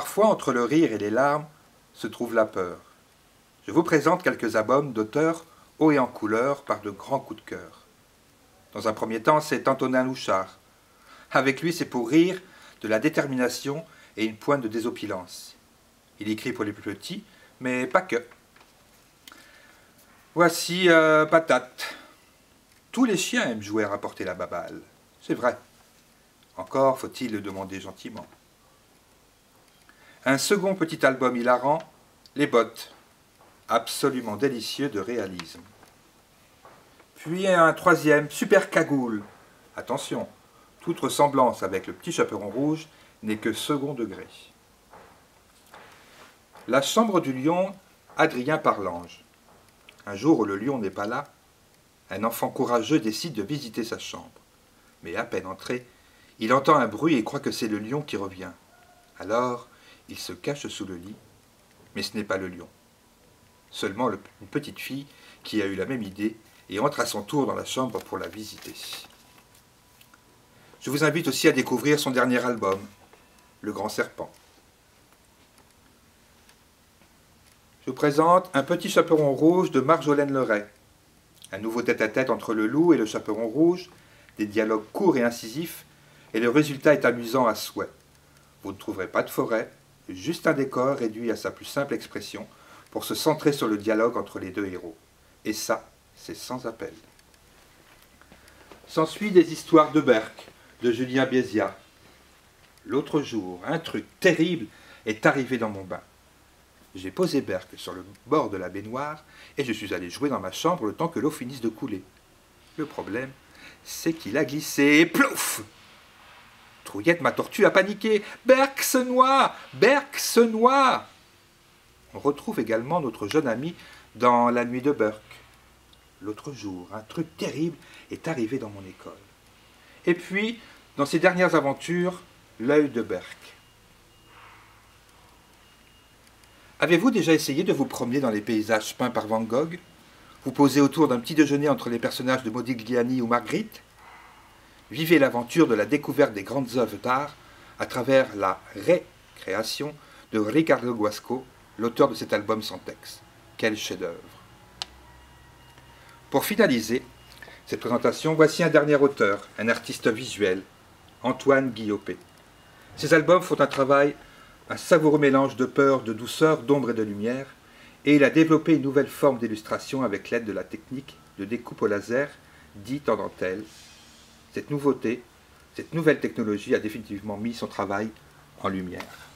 Parfois, entre le rire et les larmes, se trouve la peur. Je vous présente quelques albums d'auteurs hauts et en couleur par de grands coups de cœur. Dans un premier temps, c'est Antonin Louchard. Avec lui, c'est pour rire, de la détermination et une pointe de désopilance. Il écrit pour les plus petits, mais pas que. Voici euh, Patate. Tous les chiens aiment jouer à rapporter la baballe. C'est vrai. Encore faut-il le demander gentiment. Un second petit album hilarant, Les bottes, absolument délicieux de réalisme. Puis un troisième, Super Cagoule. Attention, toute ressemblance avec le petit chaperon rouge n'est que second degré. La chambre du lion, Adrien Parlange. Un jour où le lion n'est pas là, un enfant courageux décide de visiter sa chambre. Mais à peine entré, il entend un bruit et croit que c'est le lion qui revient. Alors, il se cache sous le lit, mais ce n'est pas le lion. Seulement une petite fille qui a eu la même idée et entre à son tour dans la chambre pour la visiter. Je vous invite aussi à découvrir son dernier album, Le Grand Serpent. Je vous présente Un petit chaperon rouge de Marjolaine Leray. Un nouveau tête-à-tête entre le loup et le chaperon rouge, des dialogues courts et incisifs, et le résultat est amusant à souhait. Vous ne trouverez pas de forêt, juste un décor réduit à sa plus simple expression pour se centrer sur le dialogue entre les deux héros. Et ça, c'est sans appel. S'ensuit des histoires de Berck, de Julien Bézia. L'autre jour, un truc terrible est arrivé dans mon bain. J'ai posé Berck sur le bord de la baignoire et je suis allé jouer dans ma chambre le temps que l'eau finisse de couler. Le problème, c'est qu'il a glissé et plouf Trouillette, ma tortue, a paniqué. Berck se noie se noie On retrouve également notre jeune ami dans La nuit de Burke. L'autre jour, un truc terrible est arrivé dans mon école. Et puis, dans ses dernières aventures, l'œil de Berck. Avez-vous déjà essayé de vous promener dans les paysages peints par Van Gogh? Vous posez autour d'un petit déjeuner entre les personnages de Modigliani ou Magritte Vivez l'aventure de la découverte des grandes œuvres d'art à travers la récréation de Ricardo Guasco, l'auteur de cet album sans texte. Quel chef-d'œuvre pour finaliser cette présentation, voici un dernier auteur, un artiste visuel, Antoine Guillopé. Ses albums font un travail, un savoureux mélange de peur, de douceur, d'ombre et de lumière, et il a développé une nouvelle forme d'illustration avec l'aide de la technique de découpe au laser, dite en dentelle. Cette nouveauté, cette nouvelle technologie a définitivement mis son travail en lumière.